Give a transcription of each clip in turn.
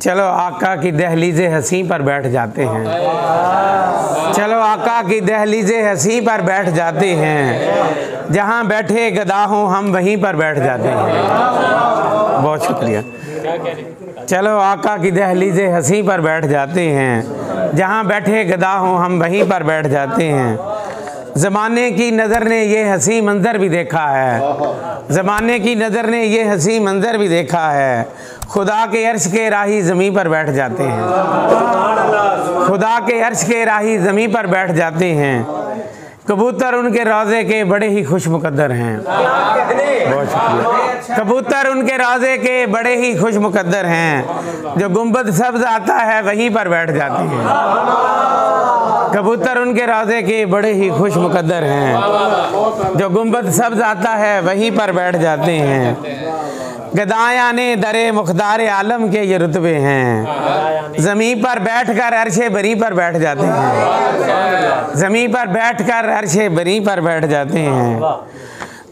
चलो आका की दहलीज हसी पर बैठ जाते हैं। चलो आका की दहलीज हसी पर बैठ जाते हैं। जहाँ बैठे गदा हो, हम वहीं पर बैठ जाते हैं। बहुत शुक्रिया। चलो आका की दहलीज हसी पर बैठ जाते हैं। जहाँ बैठे गदा हो, हम वहीं पर बैठ जाते हैं। ज़माने की नज़र ने ये हँसी मंज़र भी देखा है। ज़माने की नज़र ने ये हँसी मंज़र भी देखा है। खुदा के अर्श के राही ज़मी पर बैठ जाते हैं। खुदा के अर्श के राही ज़मी पर बैठ जाते हैं। कबूतर उनके रोज़े के बड़े ही खुश मुकदर हैं। बहुत शुक्रिया। कबूतर उनके रोज़े के बड़े ही खुश मुकदर हैं। जो गुंबद सब्ज आता है, वहीं पर बैठ जाते हैं। कबूतर उनके राजे के बड़े ही खुश मुकदर हैं। जो गुंबद सब्ज आता है, वहीं पर बैठ जाते हैं। गदाया ने दरे मुख्तार आलम के ये रुतबे हैं। ज़मी पर बैठ कर अरशे बरी पर बैठ जाते हैं। ज़मीन पर बैठ कर अरशे बरी पर बैठ जाते हैं।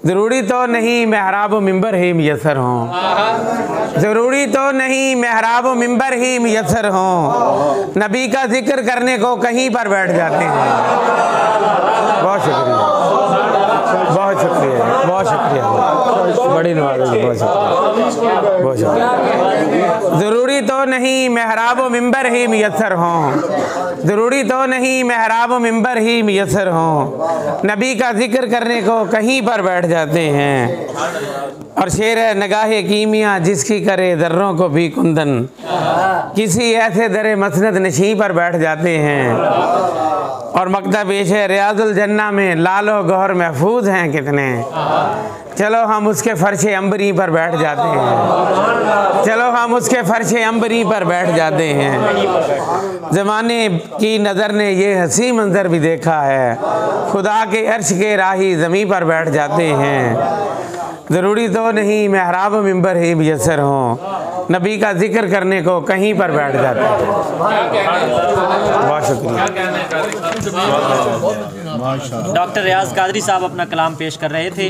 ज़रूरी तो नहीं महराब मिंबर ही मैसर हों। ज़रूरी तो नहीं महराब मिंबर ही मैसर हों। नबी का ज़िक्र करने को कहीं पर बैठ जाते हैं। बड़ी ज़रूरी तो नहीं महराब मिंबर ही मैसर हों। ज़रूरी तो नहीं महराब मिंबर ही मैसर हों। नबी का ज़िक्र करने को कहीं पर बैठ जाते हैं। और शेर है नगाह कीमिया जिसकी करे दर्रों को भी कुंदन। किसी ऐसे दरे मसनद नशी पर बैठ जाते हैं। और मकदा पेश है रियाजुल जन्ना में लालो गौहर महफूज हैं कितने। चलो हम उसके फर्शे अम्बरी पर बैठ जाते हैं। चलो हम उसके फर्शे अम्बरी पर बैठ जाते हैं। ज़माने की नज़र ने ये हँसी मंज़र भी देखा है। खुदा के अर्श के राही ज़मी पर बैठ जाते हैं। ज़रूरी तो नहीं महराब मंबर ही मैसर हों। नबी का ज़िक्र करने को कहीं पर बैठ जाते बहुत शुक्रिया डॉक्टर रियाज कादरी साहब अपना कलाम पेश कर रहे थे।